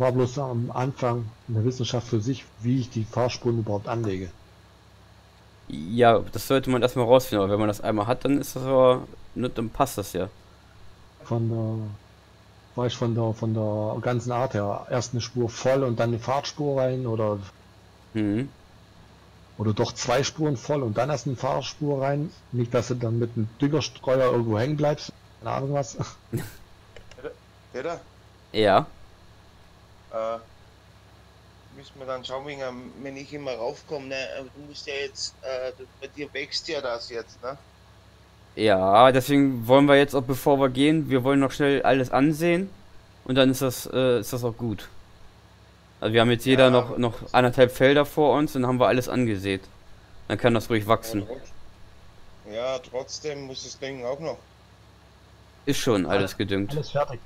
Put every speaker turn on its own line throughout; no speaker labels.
war bloß am Anfang eine Wissenschaft für sich, wie ich die Fahrspuren überhaupt anlege.
Ja, das sollte man erstmal rausfinden, aber wenn man das einmal hat, dann ist das aber, ne, dann passt das ja.
Von der, war ich von der, von der ganzen Art her. Erst eine Spur voll und dann eine Fahrtspur rein oder,
Mhm.
oder doch zwei Spuren voll und dann erst eine Fahrspur rein. Nicht, dass du dann mit einem Düngerstreuer irgendwo hängen bleibst. Keine Ahnung was.
Peter,
Ja.
Äh, müssen wir dann schauen, wenn ich immer raufkomme, ne? Du musst ja jetzt, äh, bei dir wächst ja das jetzt, ne?
Ja, deswegen wollen wir jetzt auch, bevor wir gehen, wir wollen noch schnell alles ansehen und dann ist das, äh, ist das auch gut. Also wir haben jetzt jeder
Ja.
noch, noch anderthalb Felder vor uns und dann haben wir alles angesät. Dann kann das ruhig wachsen.
Ja, trotzdem muss das Ding auch noch.
Ist schon alles gedüngt.
Alles fertig.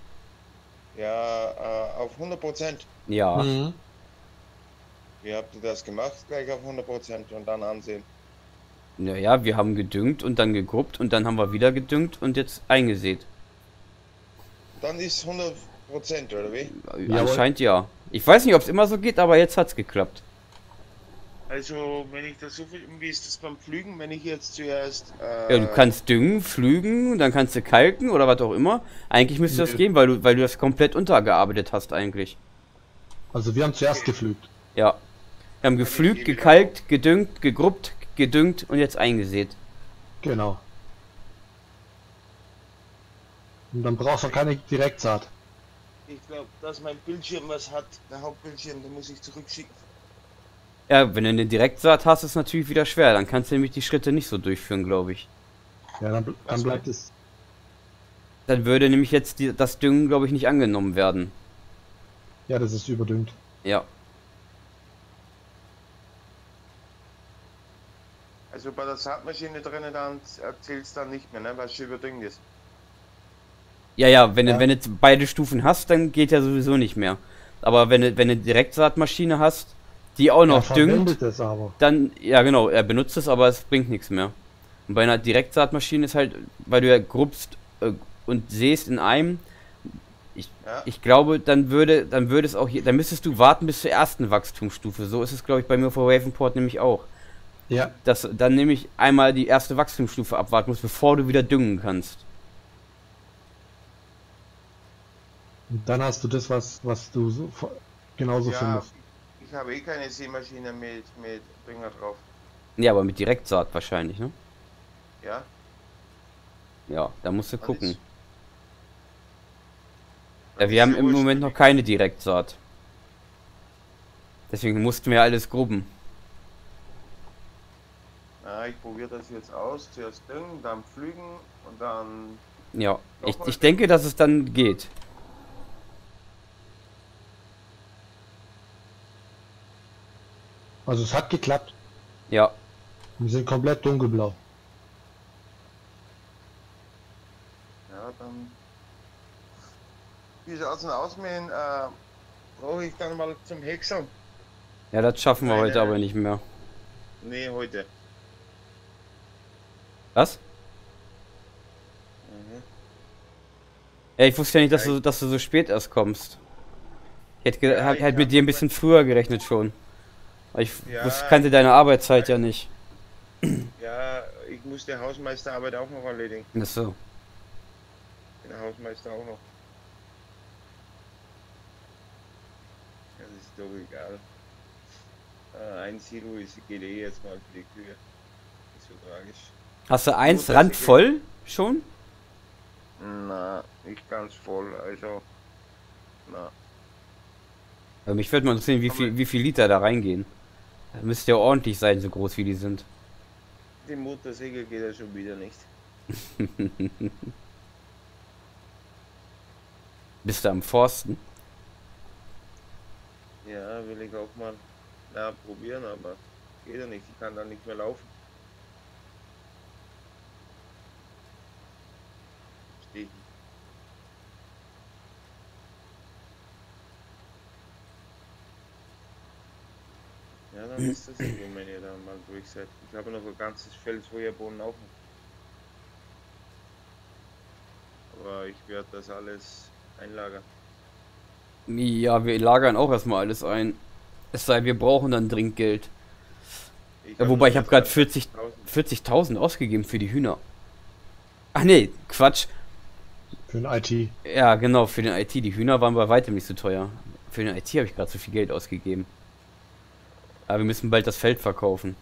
Ja, äh, auf 100 Prozent.
Ja.
Mhm.
Wie habt ihr das gemacht? Gleich auf 100 Prozent und dann ansehen.
Naja, wir haben gedüngt und dann gegruppt und dann haben wir wieder gedüngt und jetzt eingesät.
Dann ist 100 Prozent, oder wie?
Anscheinend ja. Ich weiß nicht, ob es immer so geht, aber jetzt hat's geklappt.
Also, wenn ich das so viel, wie ist das beim Flügen, wenn ich jetzt zuerst. Äh,
Ja, du kannst düngen, flügen, dann kannst du kalken oder was auch immer. Eigentlich müsste das gehen, weil du, weil du das komplett untergearbeitet hast eigentlich.
Also wir haben zuerst geflügt.
Ja. Wir haben geflügt, gekalkt, gedüngt, gegruppt, gedüngt und jetzt eingesät.
Genau. Und dann brauchst du keine Direktsaat.
Ich glaube, dass mein Bildschirm was hat, der Hauptbildschirm, den muss ich zurückschicken.
Ja, wenn du eine Direktsaat hast, ist es natürlich wieder schwer. Dann kannst du nämlich die Schritte nicht so durchführen, glaube ich.
Ja, dann, dann bleibt es.
Dann würde nämlich jetzt die, das Düngen, glaube ich, nicht angenommen werden.
Ja, das ist überdüngt.
Ja.
Also bei der Saatmaschine drinnen, dann erzählt's dann nicht mehr, ne, weil es schon überdüngt ist.
Ja, ja, wenn,
Ja.
Du, wenn du beide Stufen hast, dann geht ja sowieso nicht mehr. Aber wenn du, wenn du Direktsaatmaschine hast, die auch
Er
noch düngt,
verwendet es aber.
dann, ja genau, er benutzt es, aber es bringt nichts mehr. Und bei einer Direktsaatmaschine ist halt, weil du ja gruppst äh, und säst in einem,
Ja?
ich glaube, dann würde, dann würde es auch hier, dann müsstest du warten bis zur ersten Wachstumsstufe. So ist es, glaube ich, bei mir vor Ravenport nämlich auch.
Ja,
Dass dann nämlich einmal die erste Wachstumsstufe abwarten musst, bevor du wieder düngen kannst.
und dann hast du das, was, was du so, genauso
ja,
findest.
Ich habe eh keine Seemaschine mit, mit Dünger drauf.
Ja, aber mit Direktsaat wahrscheinlich, ne?
Ja?
Ja, da musst du
Das
gucken. Ja, wir haben
ist
im. Moment noch keine Direktsaat. Deswegen mussten wir alles grubben.
Na, ich probiere das jetzt aus. Zuerst düngen, dann pflügen und dann.
Ja, ich, ich denke, dass es dann geht.
Also es hat geklappt.
Ja,
Wir sind komplett dunkelblau.
Ja, dann. Wie schaut's denn aus mit den, äh, brauche ich dann mal zum Häckseln?
ja, das schaffen wir
Nein,
heute aber nicht mehr.
Nee, heute.
Was?
Mhm.
Ja, ich wusste ja nicht, dass du, dass du so spät erst kommst. Ich hätte
Ja,
halt,
ich
halt
hab
mit dir ein bisschen früher gerechnet schon. Ich
Ja,
kannte deine Arbeitszeit ja nicht.
Ja, ich muss die Hausmeisterarbeit auch noch erledigen.
Ach so.
Den Hausmeister auch noch. Das ist doch egal. Äh, ein Silo ist, geht eh jetzt mal für die Kühe. Nicht so tragisch.
Hast du eins
ich-
randvoll schon?
Na, nicht ganz voll, also. Na.
Mich würde mal interessieren, wie viel, wie viel Liter da reingehen. Das müsste ja ordentlich sein, so groß wie die sind.
Die Motorsäge geht ja schon wieder nicht.
Bist du am Forsten?
Ja, will ich auch mal na, probieren, aber geht ja nicht. Ich kann dann nicht mehr laufen. Steht. Ja, dann ist das eben, wenn ihr dann mal durch seid. Ich habe noch ein ganzes Feld Sojabohnen auch noch. Aber ich werde das alles einlagern.
Ja, wir lagern auch erstmal alles ein. Es sei, wir brauchen dann dringend Geld.
Ich
Ja, wobei ich habe gerade
20.000.
40 40.000 ausgegeben für die Hühner. Ach nee, Quatsch.
Für ein IT.
Ja, genau, für den IT. Die Hühner waren bei weitem nicht so teuer. Für den IT habe ich gerade so viel Geld ausgegeben. Aber wir müssen bald das Feld verkaufen.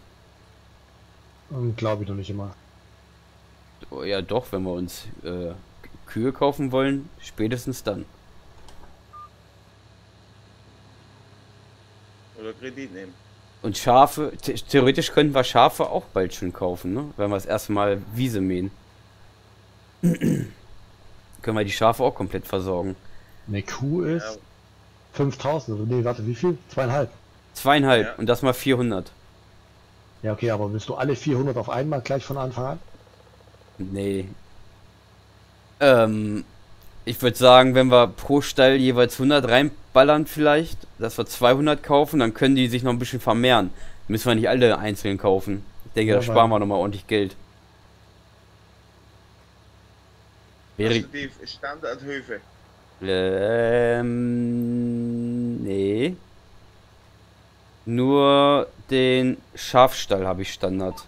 Glaube ich noch nicht immer.
Oh, ja, doch, wenn wir uns äh, Kühe kaufen wollen, spätestens dann.
Oder Kredit nehmen.
Und Schafe, the theoretisch könnten wir Schafe auch bald schon kaufen, ne? Wenn wir das erste Mal Wiese mähen. Können wir die Schafe auch komplett versorgen.
Eine Kuh ist
Ja,
5000. Also, nee, warte, wie viel? Zweieinhalb.
Zweieinhalb
Ja.
und das mal 400.
Ja, okay, aber willst du alle 400 auf einmal gleich von Anfang an?
Nee. Ähm, ich würde sagen, wenn wir pro Stall jeweils 100 reinballern vielleicht, dass wir 200 kaufen, dann können die sich noch ein bisschen vermehren. Müssen wir nicht alle einzeln kaufen. Ich denke,
Ja,
da sparen wir nochmal ordentlich Geld. Wäre,
also die Standardhöfe.
ähm, nee. Nur den Schafstall habe ich Standard.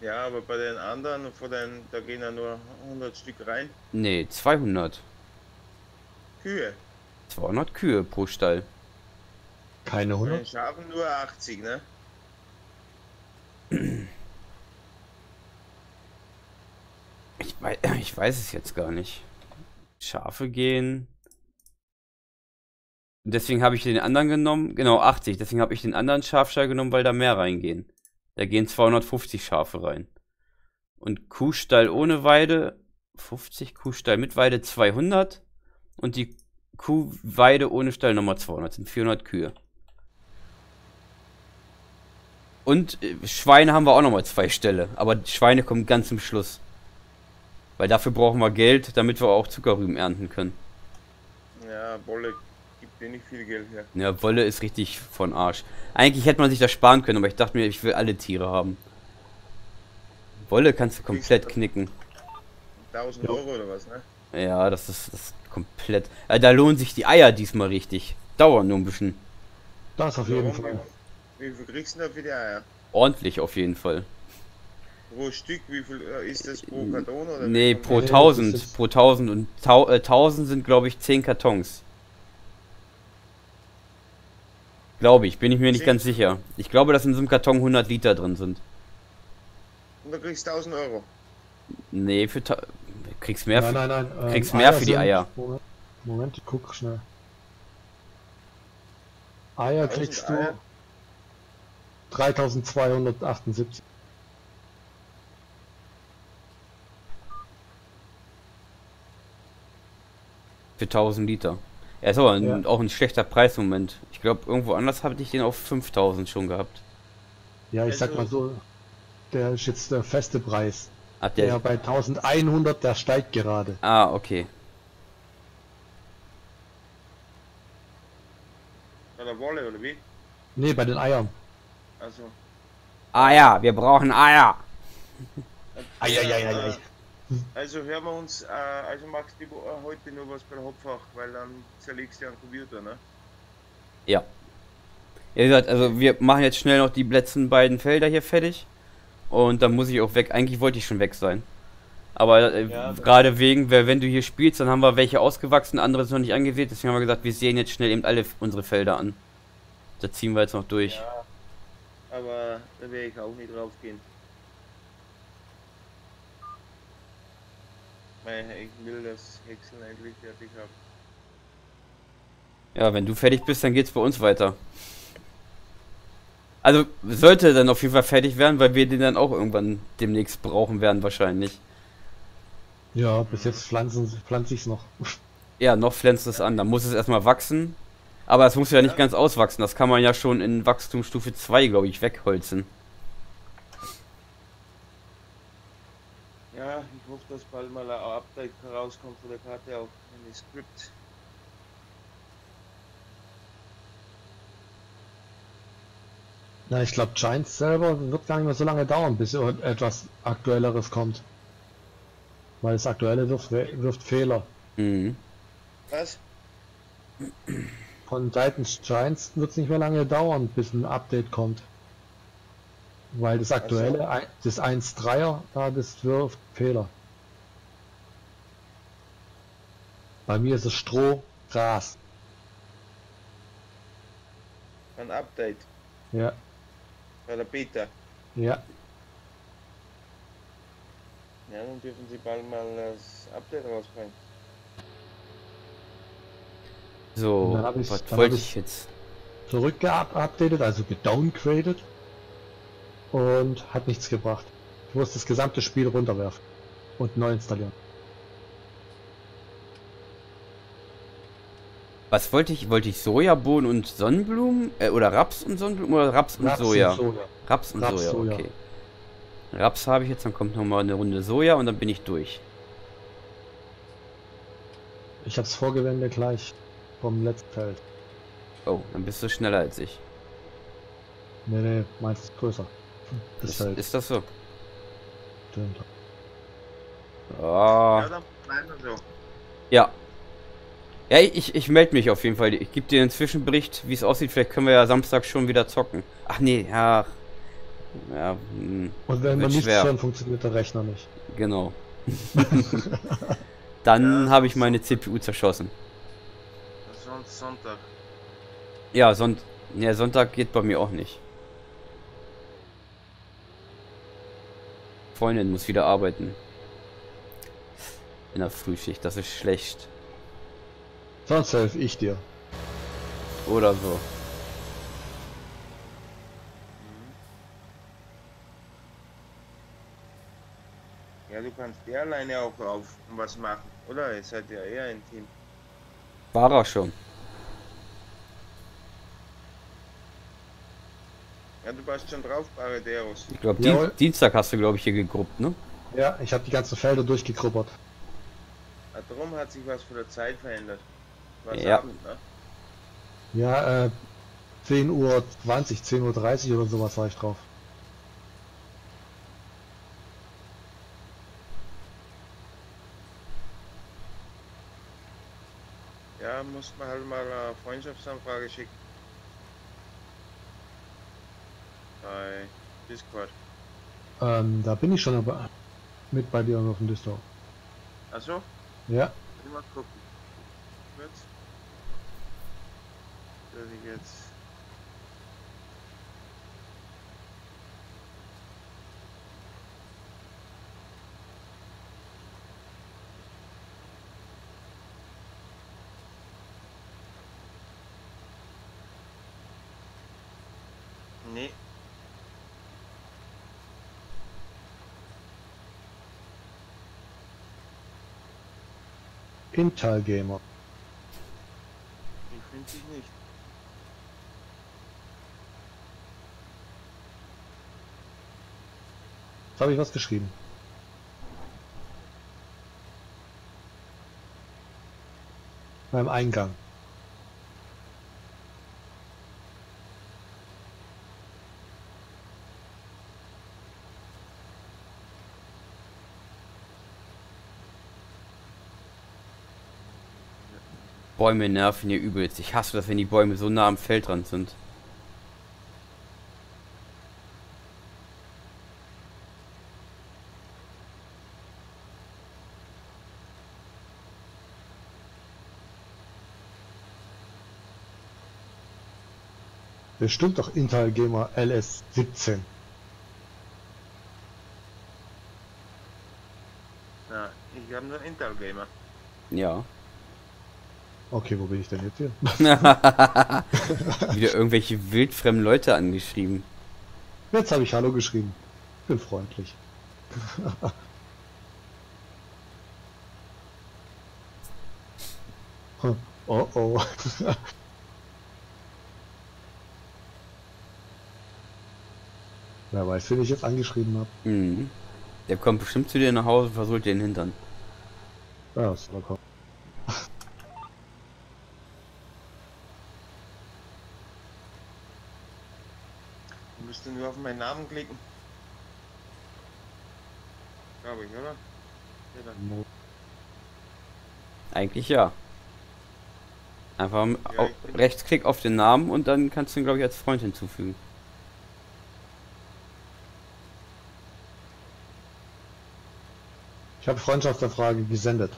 Ja, aber bei den anderen, von den, da gehen ja nur 100 Stück rein.
Nee, 200.
Kühe.
200 Kühe pro Stall.
Keine
Bei den
100?
Schafen nur 80, ne?
Ich weiß, ich weiß es jetzt gar nicht. Schafe gehen. Deswegen habe ich den anderen genommen. Genau, 80. Deswegen habe ich den anderen Schafstall genommen, weil da mehr reingehen. Da gehen 250 Schafe rein. Und Kuhstall ohne Weide 50, Kuhstall mit Weide 200. Und die Kuhweide ohne Stall nochmal 200. Sind 400 Kühe. Und äh, Schweine haben wir auch nochmal zwei Ställe. Aber Schweine kommen ganz zum Schluss. Weil dafür brauchen wir Geld, damit wir auch Zuckerrüben ernten können.
Ja, Bolle gibt dir nicht viel Geld her.
Ja, Wolle ist richtig von Arsch. Eigentlich hätte man sich das sparen können, aber ich dachte mir, ich will alle Tiere haben. Wolle kannst du komplett knicken.
1000
Ja.
Euro oder was, ne?
Ja, das ist, das ist komplett. Äh, da lohnen sich die Eier diesmal richtig. Dauern nur ein bisschen.
Das auf jeden
Warum?
Fall.
Wie viel kriegst du denn da für die Eier?
Ordentlich auf jeden Fall.
Pro Stück, wie viel äh, ist das pro Karton? Oder
Nee, pro
kommt
das
1000.
ist-
Pro 1000. Und tau äh, 1000 sind, glaube ich, 10 Kartons. Glaube ich, bin ich mir nicht ganz sicher. Ich glaube, dass in so einem Karton 100 Liter drin sind.
Und da kriegst du 1000 Euro.
Nee, für. ta- Kriegst mehr.
Nein,
für-
nein, nein. ähm,
kriegst mehr für die
sind-
Eier.
Moment, Moment, ich guck schnell. Eier
1000
kriegst du
Eier?
3278.
Für 1000 Liter. Ja, ist aber ein,
Ja.
auch ein schlechter Preismoment. Ich glaube, irgendwo anders hatte ich den auf 5000 schon gehabt.
Ja, ich sag
Also-
mal so, der ist jetzt der feste Preis.
Ach, der.
Der bei 1100, der steigt gerade.
Ah, okay.
Bei der Wolle oder wie?
Nee, bei den Eiern.
Also.
Ah ja, wir brauchen Eier.
Eieieiei.
Also hören wir uns, äh, also machst du äh, heute nur was bei der Hauptfach, weil dann zerlegst du ja einen Computer, ne?
Ja. Wie gesagt, also wir machen jetzt schnell noch die letzten beiden Felder hier fertig. Und dann muss ich auch weg. Eigentlich wollte ich schon weg sein. Aber äh,
Ja,
gerade wegen, weil wenn du hier spielst, dann haben wir welche ausgewachsen, andere sind noch nicht angewählt. Deswegen haben wir gesagt, wir sehen jetzt schnell eben alle unsere Felder an. Da ziehen wir jetzt noch durch.
Ja. Aber da werde ich auch nicht drauf gehen. Weil ich will das Häckseln endlich fertig haben.
Ja, wenn du fertig bist, dann geht's bei uns weiter. Also sollte dann auf jeden Fall fertig werden, weil wir den dann auch irgendwann demnächst brauchen werden wahrscheinlich.
Ja, bis jetzt pflanzen, pflanze ich's noch.
Ja, noch pflanzt es an, dann muss es erstmal wachsen. Aber es muss ja nicht
Ja.
ganz auswachsen, das kann man ja schon in Wachstumsstufe 2, glaube ich, wegholzen.
Ja, ich hoffe, dass bald mal ein Update rauskommt von der Karte auch in das Skript.
Na, ich glaube, Giants selber wird gar nicht mehr so lange dauern, bis etwas Aktuelleres kommt. Weil das Aktuelle wirft, wirft Fehler.
Mhm.
Was?
Von seitens Giants wird es nicht mehr lange dauern, bis ein Update kommt. Weil das aktuelle, ein- das 1.3er, da das wirft Fehler. Bei mir ist es Stroh, Gras.
Ein Update
Ja,
bei der Beta.
ja.
Ja, dann dürfen sie bald mal das Update rausbringen.
So, was
dann
wollte
hab
ich jetzt?
Zurückgeupdatet, also gedowngraded. Und hat nichts gebracht. Ich muss das gesamte Spiel runterwerfen. Und neu installieren.
Was wollte ich? Wollte ich Sojabohnen und Sonnenblumen? Äh, oder Raps und Sonnenblumen? Oder Raps und
Raps
Soja?
und Soja.
Raps und
Raps,
Soja,
Soja.
okay. Raps habe ich jetzt, dann kommt nochmal eine Runde Soja und dann bin ich durch.
Ich hab's vorgewendet gleich vom letzten Feld.
Oh, dann bist du schneller als ich.
Nee, nee, meins ist größer. Das
Ist,
Feld.
ist das so?
Stimmt.
Ah,
Ja,
ja. Ja, ich, ich melde mich auf jeden Fall. Ich gebe dir einen Zwischenbericht, wie es aussieht. Vielleicht können wir ja Samstag schon wieder zocken. Ach nee, ja. Ja, hm,
Und wenn man
Wird
nichts
schwer.
hören, funktioniert der Rechner nicht.
genau. Dann
Ja,
habe ich meine CPU zerschossen.
Sonst Sonntag.
Ja, Sonnt ja, Sonntag geht bei mir auch nicht. Freundin muss wieder arbeiten. In der Frühschicht, das ist schlecht.
Sonst helfe ich dir.
Oder so.
Ja, du kannst dir alleine auch auf und was machen, oder? Ihr seid ja eher ein Team.
War er schon.
Ja, du warst schon drauf, Barrederos.
Ich glaube. Dien Dienstag hast du, glaube ich, hier gegruppt, ne?
Ja, ich habe die ganzen Felder durchgekrubbert.
Ja, darum hat sich was von der Zeit verändert. Was
Ja.
Abend, ne?
Ja, äh, 10 Uhr 20, 10 Uhr 30 oder sowas war ich drauf.
Ja, muss man halt mal eine Freundschaftsanfrage schicken. Bei Discord.
Ähm, da bin ich schon aber mit bei dir auf dem Discord.
Achso,
Ja,
mal gucken. Kurz. Soll ich jetzt. Nee,
Intel Gamer.
ich finde dich nicht.
Jetzt habe ich was geschrieben. Beim Eingang.
Bäume nerven hier übelst. Ich hasse das, wenn die Bäume so nah am Feldrand sind.
Bestimmt doch Intel Gamer LS 17.
Ja, ich habe nur Intel Gamer.
Ja.
Okay, wo bin ich denn jetzt hier?
Wieder irgendwelche wildfremden Leute angeschrieben.
Jetzt habe ich Hallo geschrieben. Bin freundlich. Hm, oh oh. Wer weiß, wen ich jetzt angeschrieben habe.
Mhm. Der kommt bestimmt zu dir nach Hause und versohlt dir den Hintern.
Ja, ist.
Du musst nur auf meinen Namen klicken. Glaube ich, oder? Ja, dann.
Eigentlich ja. Einfach
Ja,
Rechtsklick auf den Namen und dann kannst du ihn, glaube ich, als Freund hinzufügen.
Ich habe Freundschaftsanfrage gesendet.